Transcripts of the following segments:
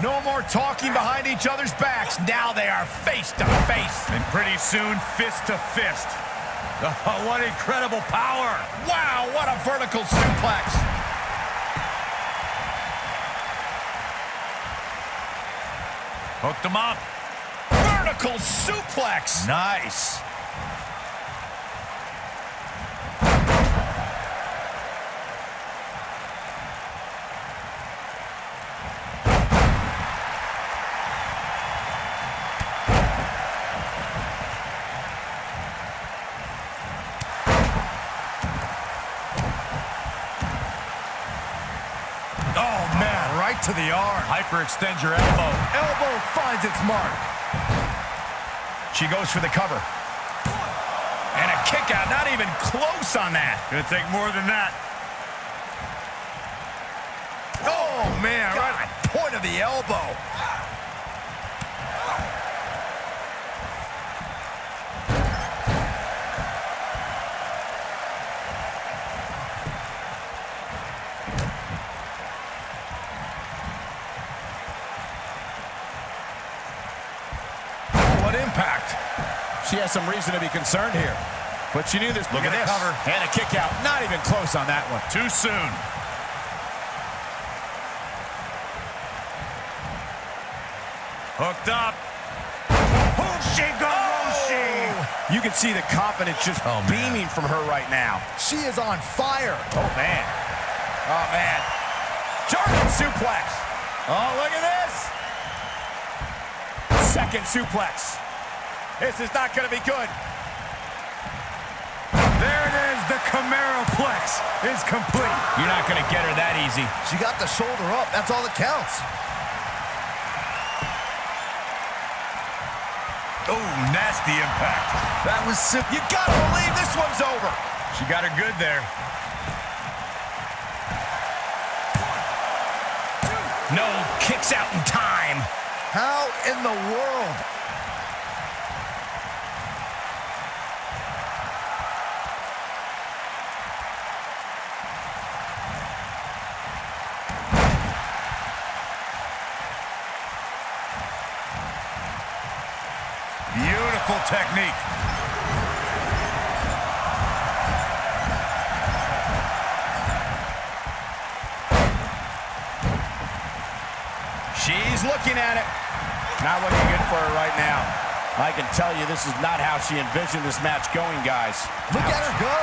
No more talking behind each other's backs. Now they are face to face. And pretty soon, fist to fist. Oh, what incredible power. Wow, what a vertical suplex. Hooked him up. Vertical suplex. Nice. Oh, man, right to the arm. Hyperextend your elbow. Elbow finds its mark. She goes for the cover. And a kick out, not even close on that. Gonna take more than that. Oh, man, right at the point of the elbow. What impact. She has some reason to be concerned here. But she knew this. Look at the this. cover. And a kick out. Not even close on that one. Too soon. Hooked up. Who's she goes, she? Oh! You can see the confidence just Oh, man. beaming from her right now. She is on fire. Oh, man. Oh, man. German suplex. Oh, look at this. Second suplex. This is not going to be good. There it is. The Chimaera-plex is complete. You're not going to get her that easy. She got the shoulder up. That's all that counts. Oh, nasty impact. That was simple. You got to believe this one's over. She got her good there. No kicks out in time. How in the world? Beautiful technique. She's looking at it. Not looking good for her right now. I can tell you this is not how she envisioned this match going, guys. Look at her go.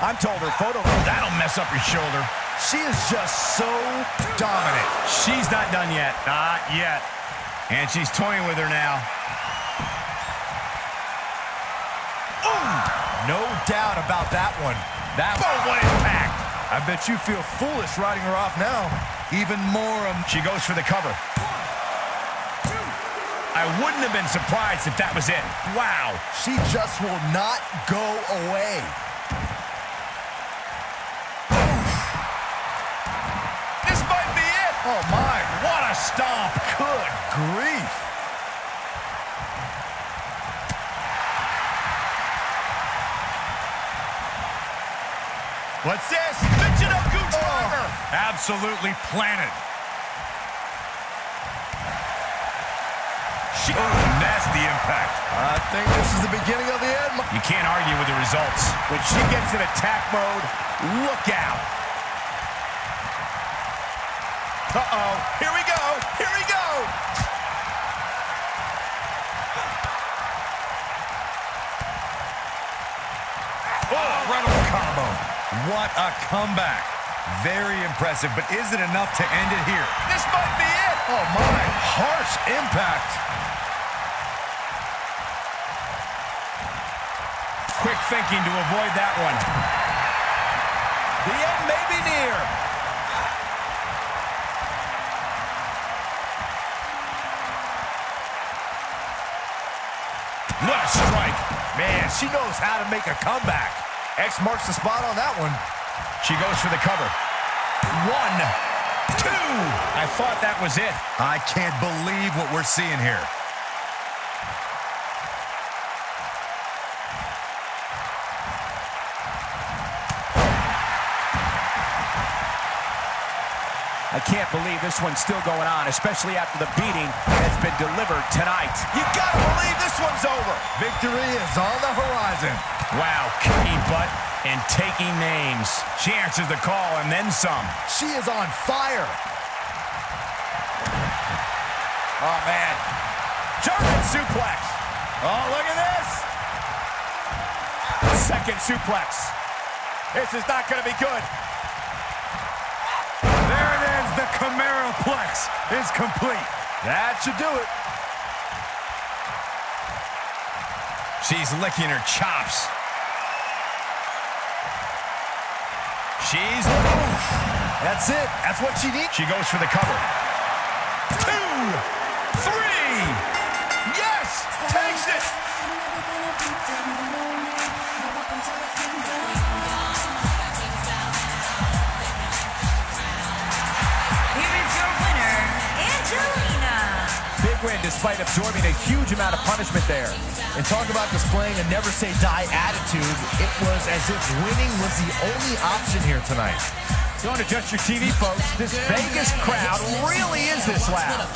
I'm told her photo. That'll mess up your shoulder. She is just so dominant. She's not done yet. Not yet. And she's toying with her now. No doubt about that one. That impact. I bet you feel foolish riding her off now. Even more. Um, She goes for the cover. I wouldn't have been surprised if that was it. Wow. she just will not go away. Stomp. Good grief. What's this? Michinoku oh. driver. Absolutely planted. She, Oh, nasty impact. I think this is the beginning of the end. you can't argue with the results. When she gets in attack mode, look out. Uh-oh. Here we go. Here we go. Oh, incredible combo. What a comeback. Very impressive, but is it enough to end it here? This might be it. Oh, my. Harsh impact. Quick thinking to avoid that one. She knows how to make a comeback. X marks the spot on that one. She goes for the cover. One, two. I thought that was it. I can't believe what we're seeing here. I can't believe this one's still going on, especially after the beating that's been delivered tonight. You gotta believe this one's over. Victory is on the horizon. Wow, kicking butt and taking names. She answers the call and then some. She is on fire. Oh, man. German suplex. Oh, look at this. Second suplex. This is not going to be good. Camaro Plex is complete. That should do it. She's licking her chops. She's... That's it. That's what she needs. She goes for the cover. Two, three. Yes, takes it. Despite absorbing a huge amount of punishment there. And talk about displaying a never say die attitude. It was as if winning was the only option here tonight. Don't adjust your TV, folks. This Vegas crowd really is this loud.